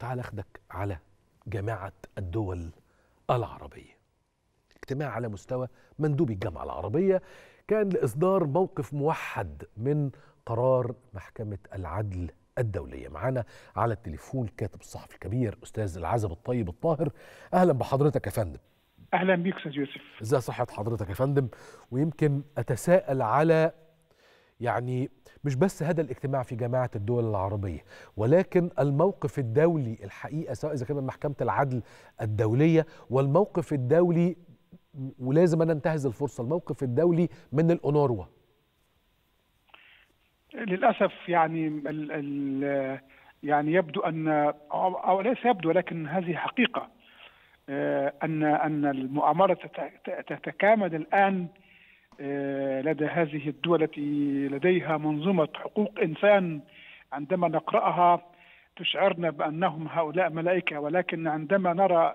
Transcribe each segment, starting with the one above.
تعال أخدك على جامعة الدول العربية. اجتماع على مستوى مندوبي الجامعة العربية كان لإصدار موقف موحد من قرار محكمة العدل الدولية. معانا على التليفون الكاتب الصحفي الكبير أستاذ العزب الطيب الطاهر. أهلا بحضرتك يا فندم. أهلا بيك أستاذ يوسف. إزاي صحة حضرتك يا فندم؟ ويمكن أتساءل على يعني مش بس هذا الاجتماع في جامعة الدول العربية ولكن الموقف الدولي الحقيقة سواء إذا كان من محكمة العدل الدولية والموقف الدولي ولازم أنا أنتهز الفرصة الموقف الدولي من الأونروا. للأسف يعني ال ال يعني يبدو أو أو ليس يبدو ولكن هذه حقيقة آه، أن المؤامرة تت- تتكامل الآن آه، لدى هذه الدول التي لديها منظومة حقوق إنسان عندما نقرأها تشعرنا بأنهم هؤلاء ملائكة ولكن عندما نرى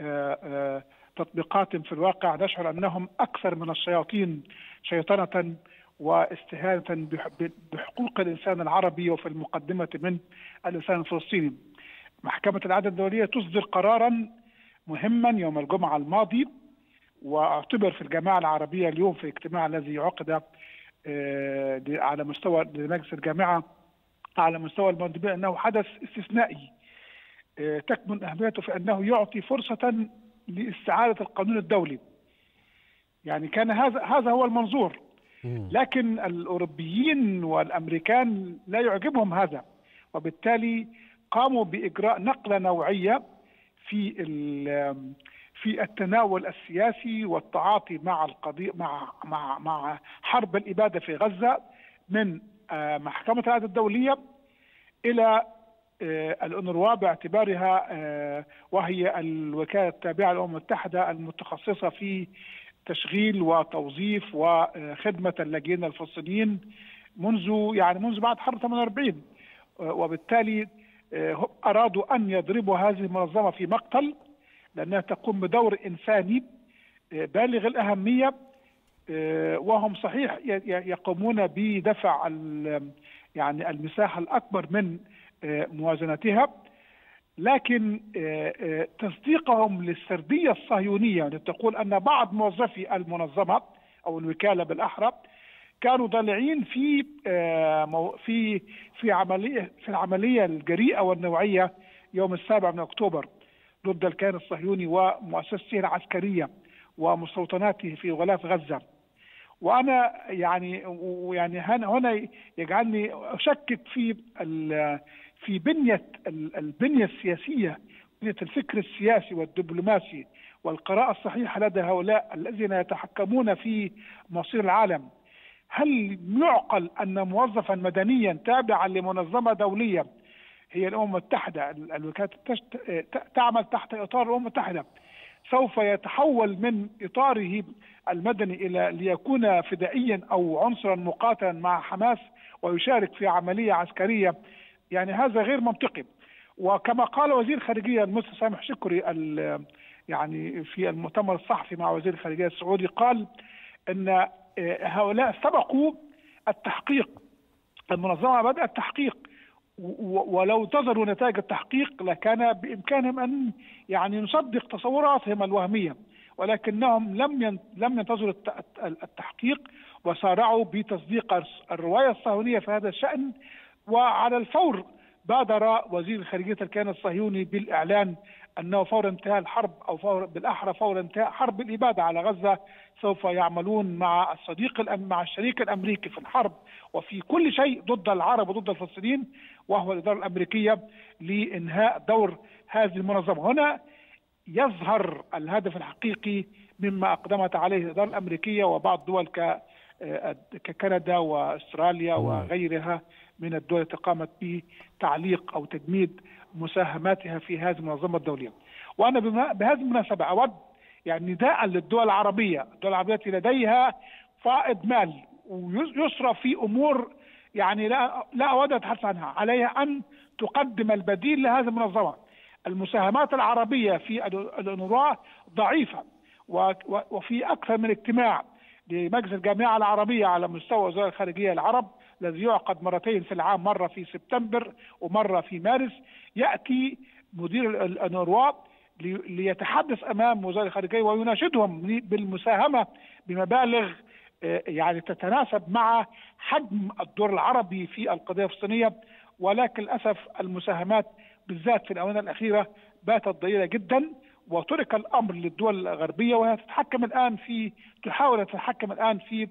آه، آه، تطبيقات في الواقع نشعر أنهم أكثر من الشياطين شيطنة واستهانة بح- بحقوق الإنسان العربي وفي المقدمة من الانسان الفلسطيني. محكمة العدل الدولية تصدر قرارا مهما يوم الجمعة الماضي واعتبر في الجامعة العربية اليوم في الاجتماع الذي عقد آه، على مستوى لمجلس الجامعة على مستوى المندوبين أنه حدث استثنائي. آه، تكمن أهميته في أنه يعطي فرصة لاستعادة القانون الدولي. يعني كان هذا هذا هو المنظور. لكن الأوروبيين والأمريكان لا يعجبهم هذا. وبالتالي قاموا بإجراء نقلة نوعية في في التناول السياسي والتعاطي مع القضية مع مع مع حرب الإبادة في غزة من آه، محكمة العدل الدولية إلى آه، الأونروا باعتبارها آه، وهي الوكالة التابعة للأمم المتحدة المتخصصة في تشغيل وتوظيف وخدمة اللاجئين الفلسطينيين منذ يعني منذ بعد حرب 48 آه، وبالتالي أرادوا أن يضربوا هذه المنظمة في مقتل. لأنها تقوم بدور إنساني آه، بالغ الأهمية آه، وهم صحيح يقومون بدفع يعني المساحة الأكبر من آه، موازنتها. لكن تصديقهم للسردية الصهيونية التي تقول أن بعض موظفي المنظمة أو الوكالة بالأحرى كانوا ضالعين في في في عملية في العملية الجريئة والنوعية يوم السابع من أكتوبر. ضد الكيان الصهيوني ومؤسسته العسكرية ومستوطناته في غلاف غزة. وأنا يعني ويعني هنا يجعلني أشكك في في بنية ال- البنية السياسية بنية الفكر السياسي والدبلوماسي والقراءة الصحيحة لدى هؤلاء الذين يتحكمون في مصير العالم. هل يعقل أن موظفا مدنيا تابعا لمنظمة دولية هي الأمم المتحدة ال- الوكالات تشت- ت- تعمل تحت إطار الأمم المتحدة. سوف يتحول من إطاره المدني إلى ليكون فدائيا أو عنصرا مقاتلا مع حماس ويشارك في عملية عسكرية. يعني هذا غير منطقي. وكما قال وزير الخارجية المصري سامح شكري يعني في المؤتمر الصحفي مع وزير الخارجية السعودي قال إن آه، هؤلاء سبقوا التحقيق. المنظمة بدأت التحقيق و- ولو انتظروا نتائج التحقيق لكان بإمكانهم أن يعني نصدق تصوراتهم الوهمية ولكنهم لم لم ينتظروا الت- التحقيق وسارعوا بتصديق الرواية الصهيونية في هذا الشأن وعلى الفور بادر وزير خارجيه الكيان الصهيوني بالإعلان أنه فور انتهاء الحرب أو فور بالأحرى فور انتهاء حرب الإبادة على غزة سوف يعملون مع الصديق الأم مع الشريك الأمريكي في الحرب وفي كل شيء ضد العرب وضد الفلسطينيين وهو الإدارة الأمريكية لإنهاء دور هذه المنظمة. هنا يظهر الهدف الحقيقي مما أقدمت عليه الإدارة الأمريكية وبعض دول ك ككندا وأستراليا وغيرها من الدول التي قامت بتعليق أو تجميد مساهماتها في هذه المنظمة الدولية. وأنا بهذه المناسبة أود يعني نداء للدول العربية، الدول العربية التي لديها فائض مال ويصرف في أمور يعني لا لا أود أن اتحدث عنها، عليها أن تقدم البديل لهذه المنظمة. المساهمات العربية في الأونروا ضعيفة وفي أكثر من اجتماع لمجلس الجامعة العربية على مستوى وزارة الخارجية العرب الذي يعقد مرتين في العام مرة في سبتمبر ومرة في مارس. يأتي مدير الانوروا ليتحدث أمام وزارة الخارجية ويناشدهم بالمساهمة بمبالغ يعني تتناسب مع حجم الدور العربي في القضية الفلسطينية. ولكن للأسف المساهمات بالذات في الآونة الأخيرة باتت ضئيلة جدا. وترك الأمر للدول الغربية وهي تتحكم الآن في تحاول تتحكم الآن في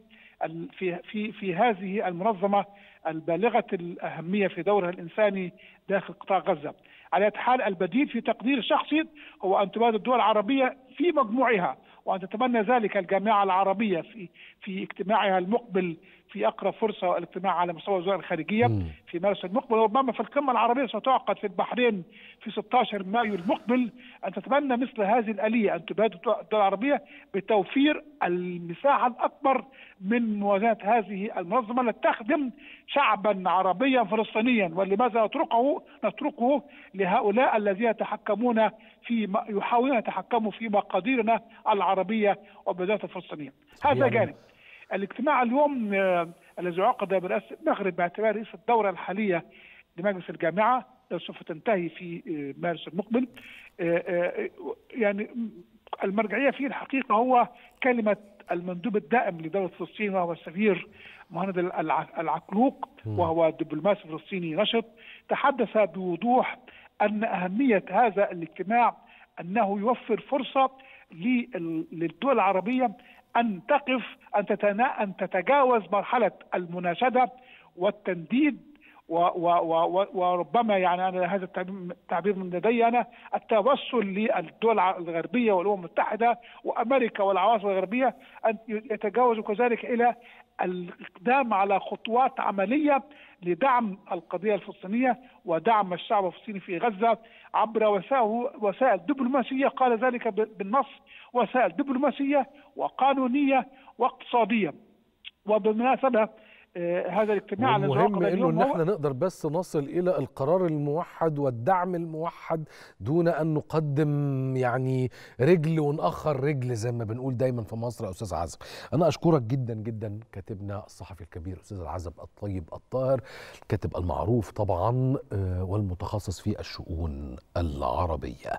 في في في هذه المنظمة البالغة الأهمية في دورها الإنساني داخل قطاع غزة. على حال البديل في تقدير شخصي هو أن تبادر الدول العربية في مجموعها وأن تتبنى ذلك الجامعة العربية في في اجتماعها المقبل في أقرب فرصة الاجتماع على مستوى الوزارة الخارجية م. في مارس المقبل وربما في القمة العربية ستعقد في البحرين في 16 مايو المقبل أن تتبنى مثل هذه الآلية أن تبادر الدول العربية بتوفير المساحة الأكبر من موازنة هذه المنظمة التي تخدم شعبا عربيا فلسطينيا. ولماذا نتركه نتركه لهؤلاء الذين يتحكمون في يحاولون يتحكموا في مقاديرنا العربية وبالذات الفلسطينيه هذا يعني جانب. الاجتماع اليوم الذي عقد برئاسة المغرب باعتبار رئيس الدورة الحالية لمجلس الجامعة سوف تنتهي في مارس المقبل. يعني المرجعية فيه الحقيقة هو كلمة المندوب الدائم لدولة فلسطين وهو السفير مهند العقلوق وهو دبلوماسي فلسطيني نشط. تحدث بوضوح أن أهمية هذا الاجتماع أنه يوفر فرصة للدول العربية أن تقف أن تتجاوز مرحلة المناشدة والتنديد و و و وربما يعني أنا هذا التعبير من لدي أنا التوسل للدول الغربية والأمم المتحدة وأمريكا والعواصم الغربية أن يتجاوزوا كذلك إلى الاقدام على خطوات عملية لدعم القضية الفلسطينية ودعم الشعب الفلسطيني في غزة عبر وسائل دبلوماسية قال ذلك بالنص وسائل دبلوماسية وقانونية واقتصادية. وبالمناسبة هذا الاجتماع المهم إنه ان إحنا نقدر بس نصل إلى القرار الموحد والدعم الموحد دون أن نقدم يعني رجل ونأخر رجل زي ما بنقول دايما في مصر يا أستاذ عزب أنا أشكرك جدا جدا كاتبنا الصحفي الكبير أستاذ العزب الطيب الطاهر الكاتب المعروف طبعا والمتخصص في الشؤون العربية.